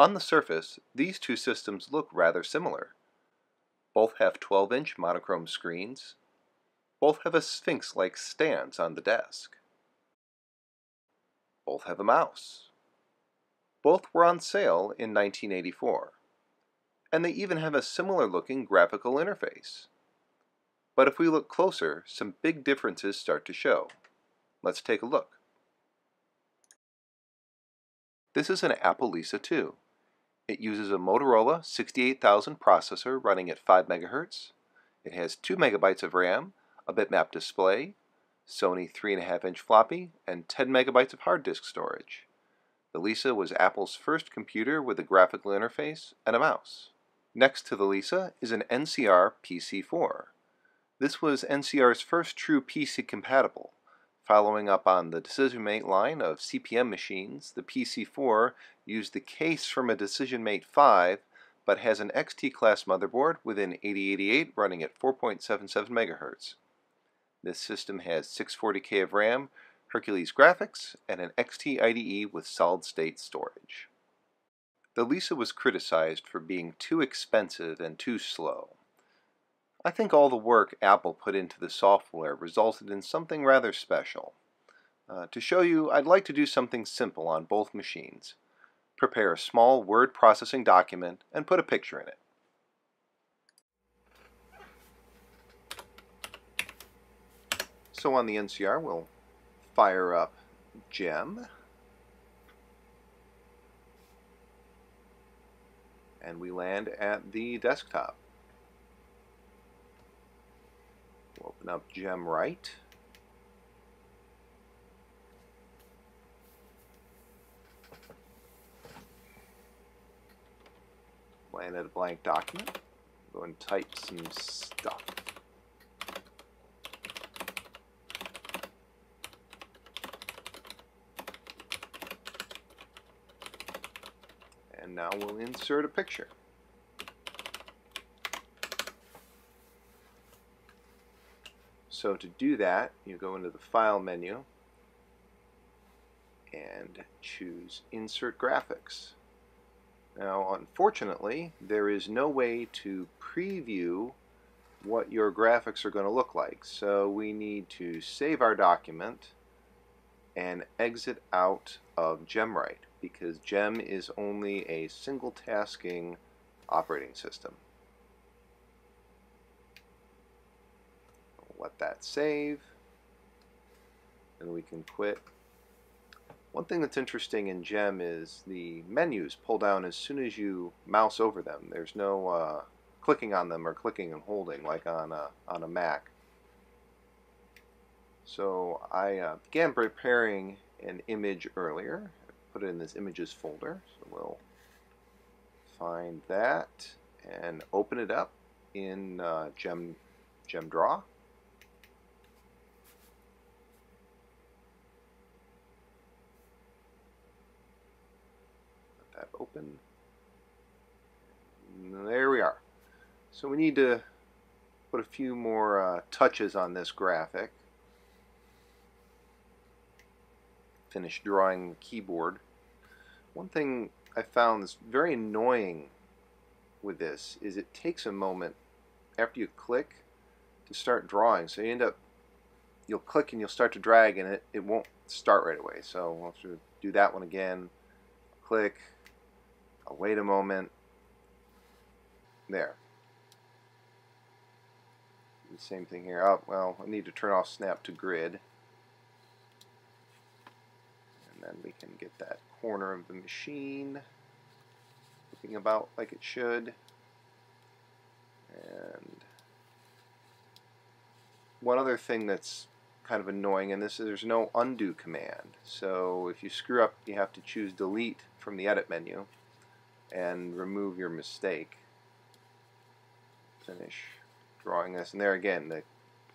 On the surface, these two systems look rather similar. Both have 12-inch monochrome screens. Both have a sphinx-like stance on the desk. Both have a mouse. Both were on sale in 1984. And they even have a similar looking graphical interface. But if we look closer, some big differences start to show. Let's take a look. This is an Apple Lisa 2. It uses a Motorola 68000 processor running at 5 MHz. It has 2 megabytes of RAM, a bitmap display, Sony 3.5 inch floppy, and 10 megabytes of hard disk storage. The Lisa was Apple's first computer with a graphical interface and a mouse. Next to the Lisa is an NCR PC4. This was NCR's first true PC compatible. Following up on the DecisionMate line of CP/M machines, the PC4 used the case from a DecisionMate 5 but has an XT class motherboard with an 8088 running at 4.77 MHz. This system has 640K of RAM, Hercules graphics, and an XT IDE with solid-state storage. The Lisa was criticized for being too expensive and too slow. I think all the work Apple put into the software resulted in something rather special. Uh, to show you, I'd like to do something simple on both machines. Prepare a small word processing document and put a picture in it. So on the NCR, we'll fire up Gem. And we land at the desktop. We'll open up Gem. Land at a blank document. Go and type some stuff. And now we'll insert a picture. So to do that, you go into the File menu and choose Insert Graphics. Now, unfortunately, there is no way to preview what your graphics are going to look like. So we need to save our document and exit out of GemWrite because Gem is only a single tasking operating system. Let that save and we can quit. One thing that's interesting in Gem is the menus pull down as soon as you mouse over them. There's no uh, clicking on them or clicking and holding like on a, on a Mac. So I uh, began preparing an image earlier put it in this images folder. So we'll find that and open it up in uh, Gem, GemDraw. Let that open. And there we are. So we need to put a few more uh, touches on this graphic. finish drawing the keyboard. One thing I found that's very annoying with this is it takes a moment after you click to start drawing. So you end up, you'll click and you'll start to drag and it, it won't start right away. So we'll have to do that one again. Click, I'll wait a moment. There. The same thing here. Oh, well, I need to turn off snap to grid And then we can get that corner of the machine looking about like it should. And one other thing that's kind of annoying in this is there's no undo command. So if you screw up, you have to choose delete from the edit menu and remove your mistake. Finish drawing this. And there again, the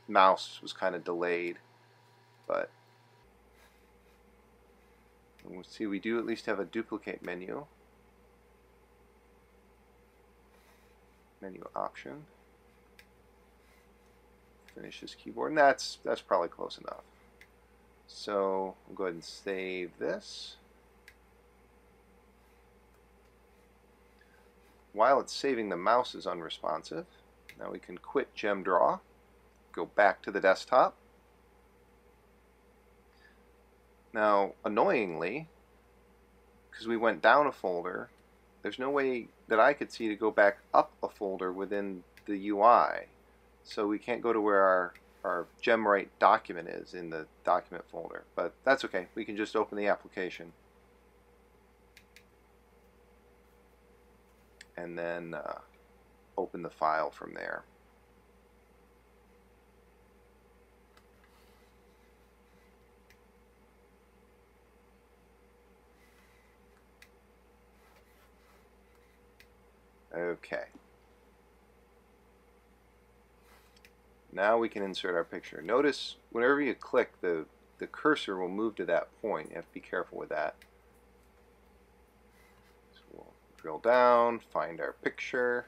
mouse was kind of delayed, but we'll see we do at least have a duplicate menu. Menu option. Finish this keyboard, and that's that's probably close enough. So we'll go ahead and save this. While it's saving, the mouse is unresponsive. Now we can quit GemDraw, go back to the desktop. Now, annoyingly, because we went down a folder, there's no way that I could see to go back up a folder within the UI. So we can't go to where our, our GemWrite document is in the document folder. But that's okay. We can just open the application. And then uh, open the file from there. Okay. Now we can insert our picture. Notice whenever you click, the, the cursor will move to that point. You have to be careful with that. Drill down, find our picture,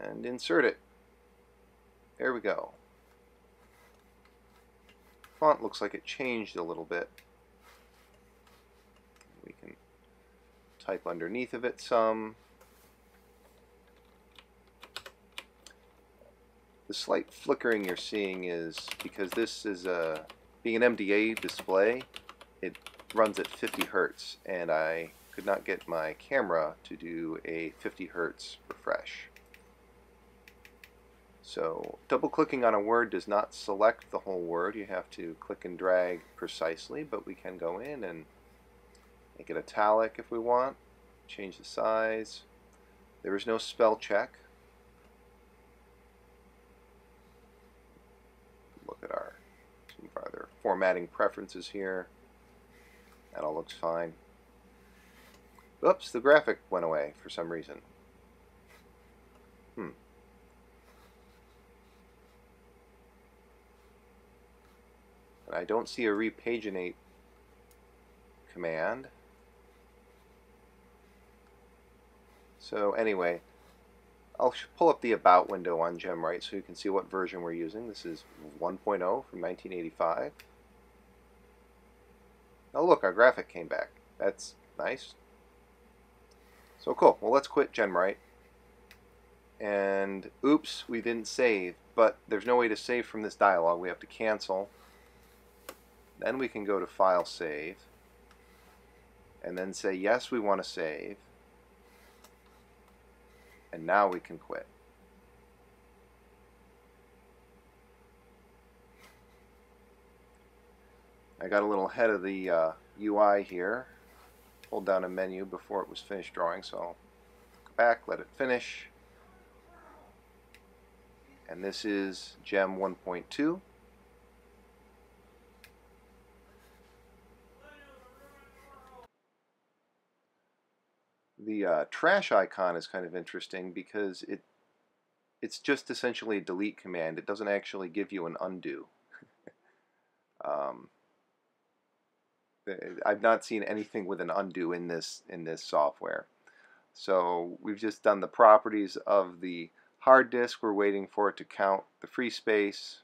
and insert it. There we go. Font looks like it changed a little bit. We can type underneath of it some. The slight flickering you're seeing is because this is a being an MDA display, it runs at 50 hertz, and I could not get my camera to do a 50 hertz refresh. So double clicking on a word does not select the whole word. You have to click and drag precisely, but we can go in and make it italic if we want, change the size. There is no spell check. look at our some of our other formatting preferences here. That all looks fine. Oops, the graphic went away for some reason. Hmm. And I don't see a repaginate command. So anyway, I'll pull up the About window on GemWrite so you can see what version we're using. This is 1.0 from 1985. Oh look, our graphic came back. That's nice. So cool. Well, let's quit GemWrite. And oops, we didn't save. But there's no way to save from this dialog. We have to cancel. Then we can go to File Save. And then say, yes, we want to save and now we can quit. I got a little head of the uh, UI here. Hold down a menu before it was finished drawing, so I'll go back, let it finish. And this is Gem 1.2. The uh, trash icon is kind of interesting because it it's just essentially a delete command. It doesn't actually give you an undo. um, I've not seen anything with an undo in this in this software. So we've just done the properties of the hard disk. We're waiting for it to count the free space.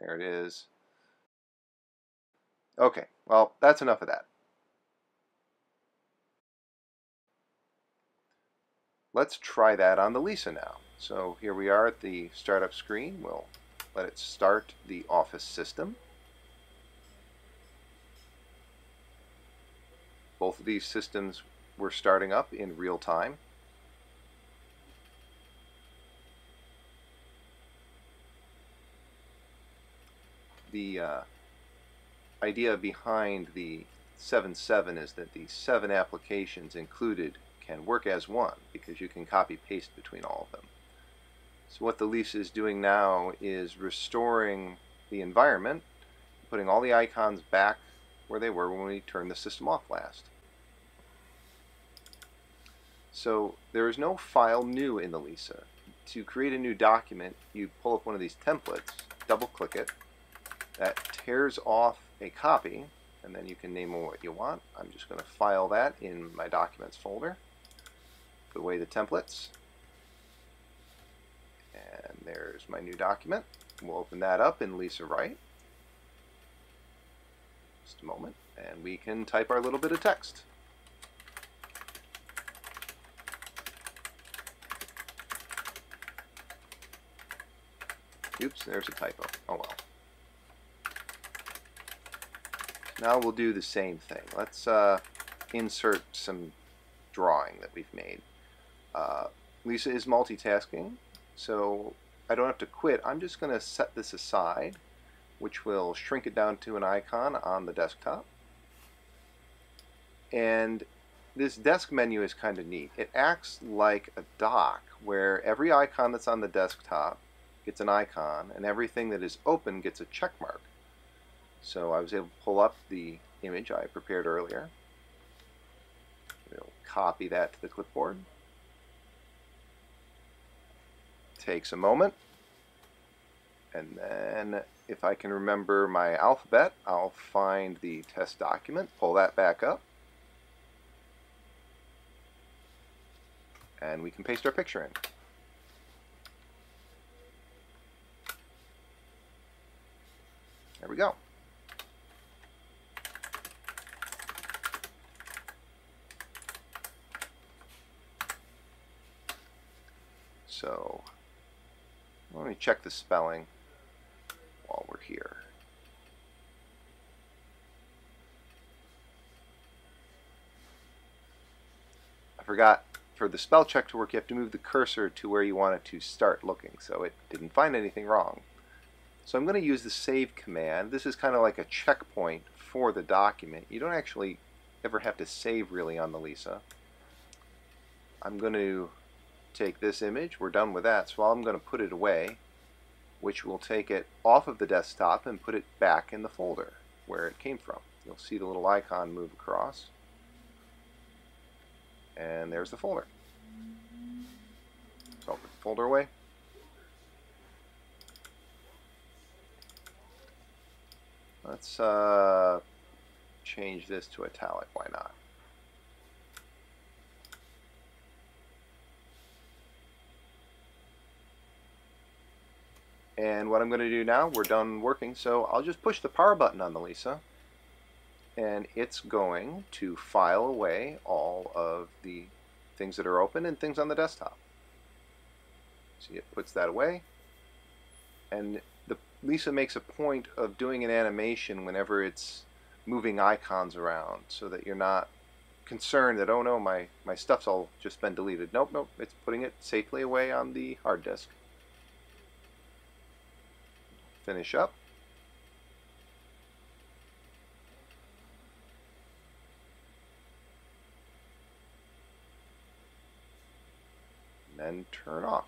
There it is. Okay, well, that's enough of that. Let's try that on the Lisa now. So here we are at the startup screen. We'll let it start the Office system. Both of these systems were starting up in real time. The uh, idea behind the 7/7 is that the seven applications included can work as one because you can copy paste between all of them. So what the Lisa is doing now is restoring the environment, putting all the icons back where they were when we turned the system off last. So there is no file new in the Lisa. To create a new document, you pull up one of these templates, double click it, that tears off a copy, and then you can name it what you want. I'm just going to file that in my documents folder put away the templates. And there's my new document. We'll open that up in Lisa Write. Just a moment, and we can type our little bit of text. Oops, there's a typo. Oh well. Now we'll do the same thing. Let's uh, insert some drawing that we've made. Uh, Lisa is multitasking, so I don't have to quit. I'm just going to set this aside, which will shrink it down to an icon on the desktop. And this desk menu is kind of neat. It acts like a dock where every icon that's on the desktop gets an icon and everything that is open gets a check mark. So I was able to pull up the image I prepared earlier. We'll copy that to the clipboard. Takes a moment. And then if I can remember my alphabet, I'll find the test document, pull that back up. And we can paste our picture in. There we go. So let me check the spelling while we're here. I forgot for the spell check to work you have to move the cursor to where you want it to start looking so it didn't find anything wrong. So I'm going to use the save command. This is kind of like a checkpoint for the document. You don't actually ever have to save really on the Lisa. I'm going to take this image. We're done with that. So I'm going to put it away, which will take it off of the desktop and put it back in the folder where it came from. You'll see the little icon move across. And there's the folder. So I'll put the folder away. Let's uh, change this to italic. Why not? And what I'm going to do now, we're done working, so I'll just push the power button on the Lisa, and it's going to file away all of the things that are open and things on the desktop. See, it puts that away, and the Lisa makes a point of doing an animation whenever it's moving icons around so that you're not concerned that, oh no, my, my stuff's all just been deleted. Nope, nope, it's putting it safely away on the hard disk. Finish up. And then turn off.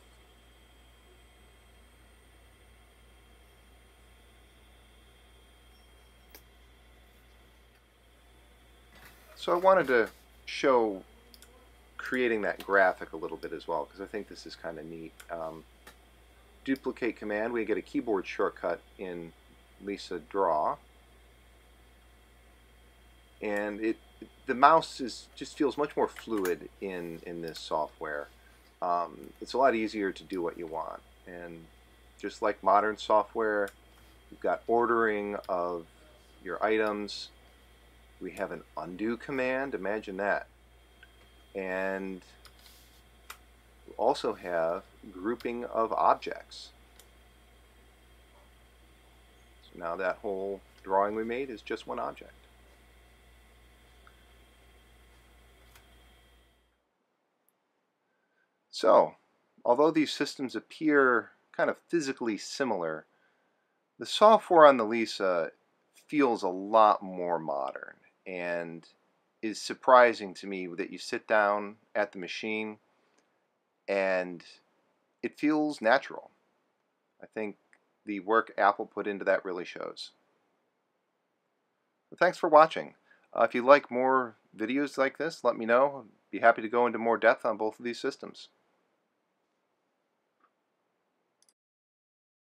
So I wanted to show creating that graphic a little bit as well because I think this is kind of neat. Um, duplicate command, we get a keyboard shortcut in Lisa Draw. And it the mouse is just feels much more fluid in, in this software. Um, it's a lot easier to do what you want. And just like modern software, you've got ordering of your items, we have an undo command, imagine that. And we also have grouping of objects. So now that whole drawing we made is just one object. So, although these systems appear kind of physically similar, the software on the Lisa feels a lot more modern and is surprising to me that you sit down at the machine and it feels natural. I think the work Apple put into that really shows. Thanks for watching. Uh, if you like more videos like this, let me know. I'd be happy to go into more depth on both of these systems.